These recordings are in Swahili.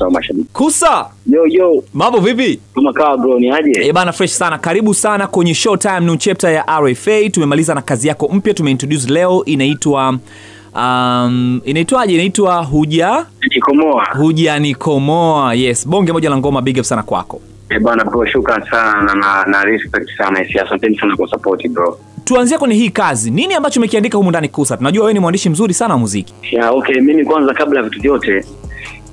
sawa mashabiki. Kusa, Yo yo, mambo vipi? kama kawa bro, ni aje? Eh bana, fresh sana. Karibu sana kwenye Showtime New Chapter ya RFA. Tumemaliza na kazi yako mpya, tumeintroduce leo, inaitwa um, inaitwaje? Inaitwa huja Nikomoa. hujanikomoa. Yes, bonge moja la ngoma, big up sana kwako. Eh bana bro, shukran sana na na respect sana. yes, asanteni sana kwa support bro. Tuanzie kwenye hii kazi, nini ambacho umekiandika humu ndani Kusa? Tunajua wewe ni mwandishi mzuri sana wa muziki. Yeah, okay, mimi kwanza kabla ya vitu vyote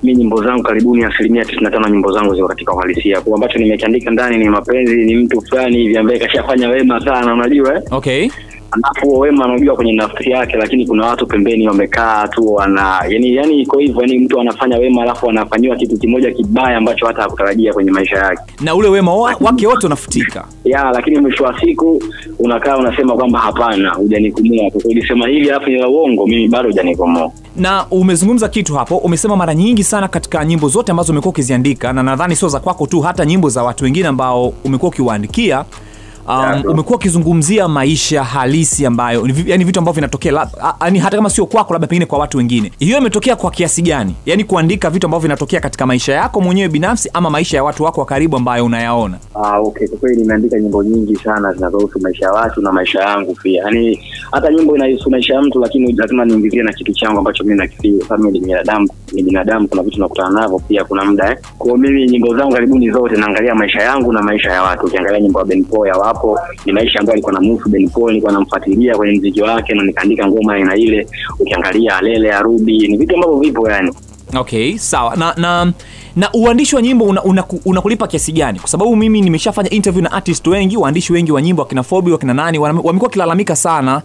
mi nyimbo zangu karibuni asilimia tisini na tano nyimbo zangu ziko katika uhalisia. Kwa ambacho nimekiandika ndani ni mapenzi, ni mtu fulani hivi ambaye kashafanya wema sana, unajua eh? Okay. alafu huo wema anajua kwenye nafsi yake, lakini kuna watu pembeni wamekaa tu wana yani, yani iko hivyo, yani mtu anafanya wema alafu anafanyiwa kitu kimoja kibaya ambacho hata hakutarajia kwenye maisha yake Na ule wema wa- wake wote unafutika. ya, lakini mwisho wa siku unakaa unasema kwamba hapana, hujanikumua kwa hili alafu ni la uongo, mimi bado hujanikomoa. Na umezungumza kitu hapo umesema mara nyingi sana katika nyimbo zote ambazo umekuwa ukiziandika na nadhani sio za kwako tu hata nyimbo za watu wengine ambao umekuwa ukiwaandikia um, umekuwa ukizungumzia maisha halisi ambayo yani vitu ambavyo vinatokea yani hata kama sio kwako labda pengine kwa watu wengine hiyo imetokea kwa kiasi gani yani kuandika vitu ambavyo vinatokea katika maisha yako mwenyewe binafsi ama maisha ya watu wako wa karibu ambayo unayaona Ah, okay. Kwa kweli nimeandika nyimbo nyingi sana zinazohusu maisha ya watu na maisha yangu pia. yani hata nyimbo inahusu maisha ya mtu, lakini lazima niingizie na kitu changu ambacho mimi nakifeel. Sababu ni binadamu, ni binadamu, kuna vitu nakutana navyo pia, kuna muda eh. Kwa hiyo mimi nyimbo zangu karibuni zote naangalia maisha yangu na maisha ya watu. Ukiangalia nyimbo ya benpo ya wapo, ni maisha ambayo alikuwa namhusu Ben Paul, nilikuwa namfuatilia kwenye mziki wake na nikaandika ngoma aina ile. Ukiangalia Alele Arubi ni vitu ambavyo vipo yani. Okay sawa na na na uandishi wa nyimbo unakulipa una, una kiasi gani kwa sababu mimi nimeshafanya interview na artist wengi waandishi wengi wa nyimbo wakina fobi wakina nani wamekuwa wakilalamika sana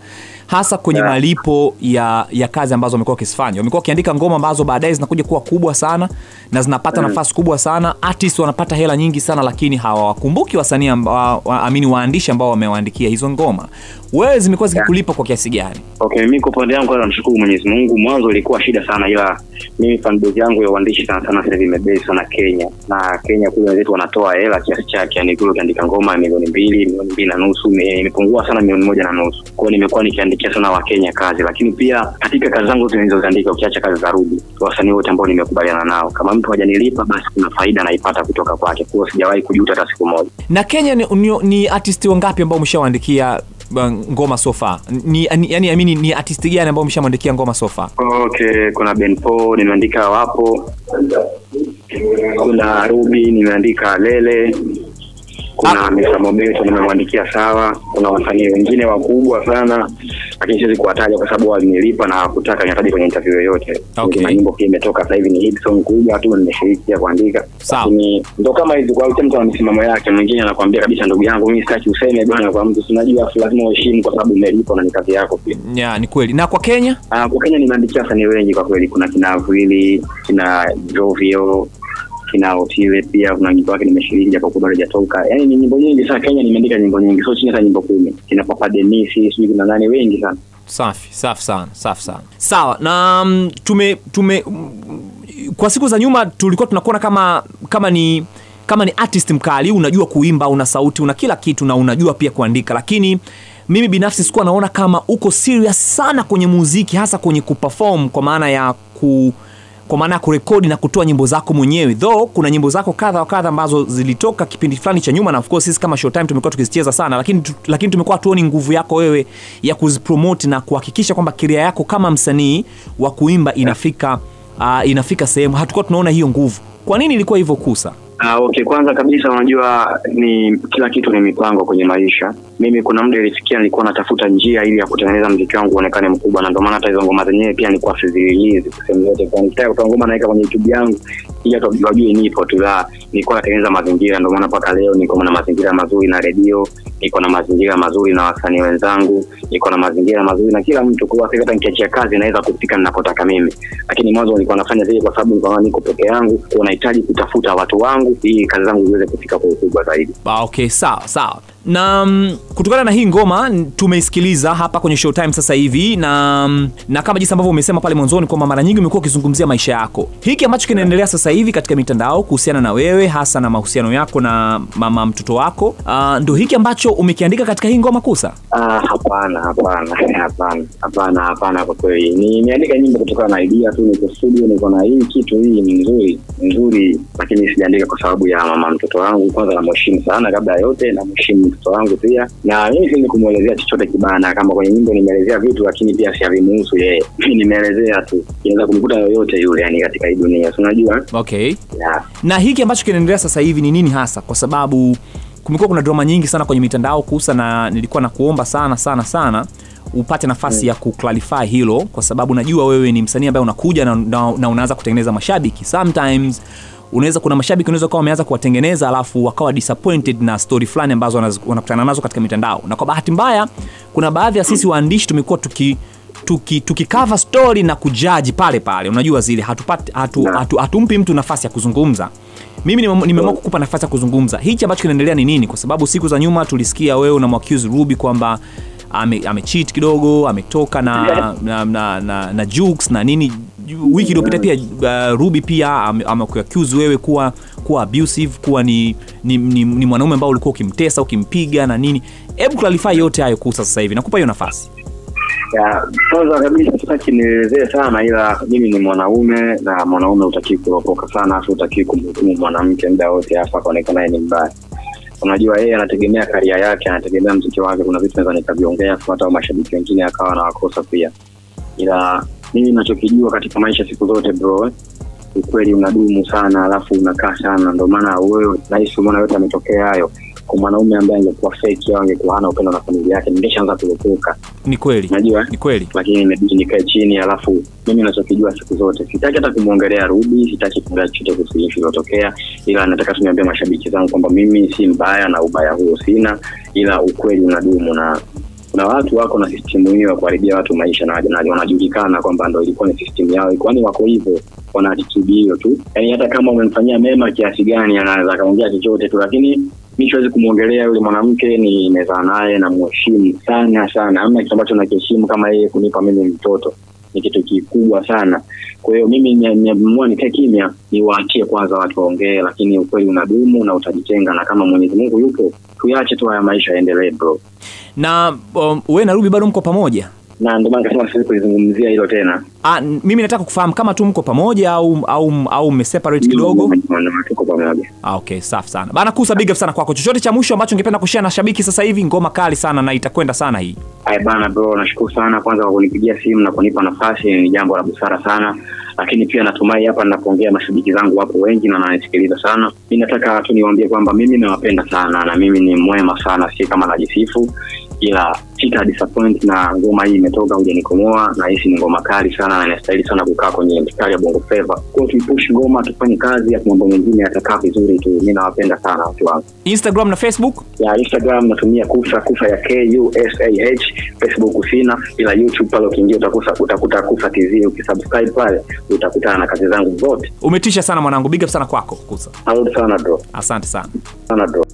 hasa kwenye Yeah. malipo ya ya kazi ambazo wamekuwa wakizifanya wamekuwa wakiandika ngoma ambazo baadaye zinakuja kuwa kubwa sana na zinapata mm. nafasi kubwa sana artist wanapata hela nyingi sana lakini hawawakumbuki wasanii ambao wa- amini waandishi ambao wamewaandikia hizo ngoma wewe zimekuwa zikikulipa yeah. kwa kiasi gani Okay, mimi kwa upande yangu kwanza namshukuru Mwenyezi Mungu. Mwanzo ilikuwa shida sana, ila mimi fanbase yangu ya uandishi sana sana sasa hivi sana Kenya, na Kenya kule wenzetu wanatoa hela kiasi chake, yani kule ukiandika ngoma milioni mbili, milioni mbili na nusu, imepungua sana milioni moja na nusu. kwao. nimekuwa nikiandikia sana Wakenya kazi, lakini pia katika kazi zangu zinizoziandika ukiacha kazi za Rudi, wasanii wote ambao nimekubaliana nao, kama mtu hajanilipa basi kuna faida naipata kutoka kwake. Kwa sijawahi kujuta hata siku moja. na kenya ni, ni, ni artist wangapi ambao umeshawaandikia uh, ngoma sofa. Ni, ni, yani amini ni artist gani ambao umeshamwandikia ngoma sofa? Okay, kuna Ben Paul nimeandika wapo, kuna rubi nimeandika Lele, kuna Mr. Mobeto nimemwandikia sawa, kuna wasanii wengine wakubwa sana lakini siwezi kuwataja kwa sababu walinilipa na hawakutaka niwataje kwenye interview yoyote. Okay. Nyimbo pia imetoka sasa hivi ni hit song kubwa tu nimeshiriki pia kuandika. Lakini ndo kama hizo. kwa kila mtu ana misimamo yake, mwingine anakuambia kabisa ndugu yangu mimi sitaki useme bwana kwa mtu tunajua lazima uheshimu kwa sababu umelipa na ni kazi yako pia. ya ni kweli na kwa kenya Uh, kwa Kenya nimeandikia wasanii wengi kwa kweli. Kuna kina vili kina Jovio, kina Otile pia kuna nyimbo yake nimeshiriki japo bado hajatoka. Yaani ni nyimbo nyingi sana Kenya nimeandika nyimbo nyingi. Sio chini hata nyimbo kumi. Kina Papa Denisi, sijui kuna nani wengi sana. safi safi sana safi sana sawa na mm, tume tume mm, kwa siku za nyuma tulikuwa tunakuona kama kama ni kama ni artist mkali unajua kuimba una sauti una kila kitu na unajua pia kuandika lakini mimi binafsi sikuwa naona kama uko serious sana kwenye muziki hasa kwenye kuperform kwa maana ya ku kwa maana ya kurekodi na kutoa nyimbo zako mwenyewe. Though kuna nyimbo zako kadha wa kadha ambazo zilitoka kipindi fulani cha nyuma na of course sisi kama Showtime tumekuwa tukizicheza sana lakini, lakini tumekuwa tuoni nguvu yako wewe ya kuzipromote na kuhakikisha kwamba kiria yako kama msanii wa kuimba inafika uh, inafika sehemu. Hatukuwa tunaona hiyo nguvu. Kwa nini ilikuwa hivyo kusa? Uh, okay, kwanza kabisa unajua ni kila kitu ni mipango kwenye maisha. Mimi kuna muda ilifikia nilikuwa natafuta njia ili ya kutengeneza mziki wangu uonekane mkubwa, na ndio maana hata hizo ngoma zenyewe pia nilikuwa sizirelease sehemu zote. Kwa nitaka kutoa ngoma naweka kwenye YouTube yangu ili watu wajue nipo tu, la nilikuwa natengeneza mazingira. Ndio maana mpaka leo niko na mazingira mazuri na redio, niko na mazingira mazuri na wasanii wenzangu, niko na mazingira mazuri na kila mtu. Kwa sababu hata nikiachia kazi naweza kufika ninapotaka mimi, lakini mwanzo nilikuwa nafanya zile kwa sababu nilikuwa niko peke yangu, kwa nahitaji kutafuta watu wangu ili kazi zangu ziweze kufika kwa ukubwa zaidi. Ah, okay sawa sawa na mm, kutokana na hii ngoma tumeisikiliza hapa kwenye Showtime sasa hivi na mm, na kama jinsi ambavyo umesema pale mwanzoni kwamba mara nyingi umekuwa ukizungumzia maisha yako, hiki ambacho kinaendelea sasa hivi katika mitandao kuhusiana na wewe, hasa na mahusiano yako na mama mtoto wako, uh, ndo hiki ambacho umekiandika katika hii ngoma Kusa? Ah, hapana hapana hapana hapana hapana kwa kweli. Nimeandika nyimbo kutokana na idea tu niko studio niko na hii kitu hii ni nzuri nzuri lakini sijaandika kwa sababu ya mama mtoto wangu. Kwanza namheshimu sana kabla ya yote namheshimu mtoto wangu pia. Na mimi siwezi kumwelezea chochote kibana kama kwenye nyimbo nimeelezea vitu lakini pia siavimuhusu yeye. Nimeelezea tu. Inaweza kumkuta yoyote yule yani katika hii dunia si unajua? Okay. yeah. na hiki ambacho kinaendelea sasa hivi ni nini hasa? Kwa sababu kumekuwa kuna drama nyingi sana kwenye mitandao kuhusa na nilikuwa na kuomba sana sana sana upate nafasi ya kuclarify hilo kwa sababu najua wewe ni msanii ambaye unakuja na, na, na unaanza kutengeneza mashabiki sometimes unaweza kuna mashabiki unaweza kuwa wameanza kuwatengeneza alafu wakawa disappointed na story fulani ambazo wanakutana nazo katika mitandao. Na kwa bahati mbaya kuna baadhi ya sisi waandishi tumekuwa tuki tuki tukikava story na kujaji pale pale. Unajua zile hatupati hatu, hatu, hatu, hatumpi mtu nafasi ya kuzungumza. Mimi nime- nimeamua kukupa nafasi ya kuzungumza. Hichi ambacho kinaendelea ni nini? Kwa sababu siku za nyuma tulisikia wewe unamwaccuse ruby kwamba ame, amecheat kidogo ametoka na na, na, na, na jukes na nini wiki iliyopita pia uh, ruby pia ame- amekuaccuse wewe kuwa kuwa abusive kuwa ni, ni, ni, ni mwanaume ambao ulikuwa ukimtesa ukimpiga na nini. Hebu clarify yote hayo kuhusa sasa hivi nakupa hiyo nafasi. Kwanza kabisa sitaki nielezee sana ila mimi ni mwanaume na mwanaume utakii kuropoka sana afu utakii kumhukumu mwanamke muda wote afu akaonekana yeye ni mbaya. Unajua yeye anategemea karia yake anategemea mziki wake kuna vitu naweza nikaviongea hata mashabiki wengine akawa na wakosa pia. Ila mimi nachokijua katika maisha siku zote bro ukweli unadumu sana alafu unakaa sana. Ndio maana wewe nahisi umeona yote ametokea hayo. Kwa mwanaume ambaye angekuwa fake au angekuwa hana upendo na familia yake ningeshaanza kuropoka ni kweli. Najua ni kweli. Lakini imebidi nikae chini alafu mimi nachokijua siku zote sitaki hata kumwongelea rudi sitaki kuongea chochote kuhusu hii iliyotokea ila nataka tuniambia mashabiki zangu kwamba mimi si mbaya na ubaya huo sina ila ukweli unadumu na na watu wako na system hiyo ya kuharibia watu maisha na na wanajulikana kwamba ndo ilikuwa ni system yao. Kwani wako hivyo wana attitude hiyo tu. Yaani hata kama umemfanyia mema kiasi gani anaweza akaongea chochote tu lakini mi siwezi kumwongelea yule mwanamke nimezaa naye na mheshimu sana sana. Amna kitu ambacho nakiheshimu kama yeye kunipa mimi mtoto. Ni kitu kikubwa sana. Kwa hiyo mimi nimeamua nikae kimya niwaachie kwanza watu waongee lakini ukweli unadumu na utajitenga. Na kama mwenyezi mungu yupo tuyache tu haya maisha yaendelee bro na um, wewe na ruby bado mko pamoja? Na ndio maana kasema siwezi kulizungumzia hilo tena. Ah, mimi nataka kufahamu kama tu mko pamoja au au au mmeseparate kidogo? tuko pamoja. Ah, okay safi sana. Bana kusa big up sana kwako. Chochote cha mwisho ambacho ungependa kushare na shabiki sasa hivi ngoma kali sana na itakwenda sana hii. Ai bana bro, nashukuru sana kwanza kwa kunipigia simu na kunipa nafasi, ni jambo la busara sana, lakini pia natumai hapa ninapoongea mashabiki zangu wapo wengi na wananisikiliza sana. Mimi nataka tu niwaambie kwamba mimi nawapenda sana na mimi ni mwema sana, si kama najisifu, ila sita disappoint na ngoma hii imetoka hujanikomoa, na hisi ni ngoma kali sana na inastahili sana kukaa kwenye mstari ya bongo flava. Kwa hiyo tuipush ngoma, tufanye kazi, afu mambo mengine yatakaa vizuri tu. Mi nawapenda sana watu wangu. Instagram na facebook? Ya instagram natumia kufa kufa ya kusah facebook sina ila youtube pale ukiingia utakusa utakuta kufa tv ukisubscribe pale utakutana na kazi zangu zote. Umetisha sana mwanangu. Big up sana kwako kusa. Sana bro. Asante sana. Sana bro